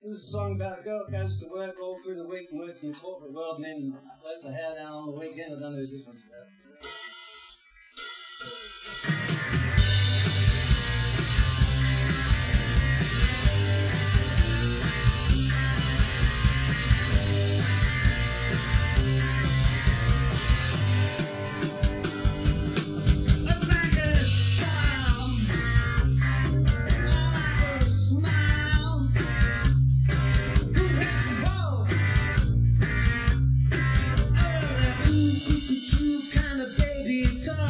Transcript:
This is a song about a girl that goes to work all through the week and works in the corporate world and then lets her hair down on the weekend. I don't know who this one's about. Talk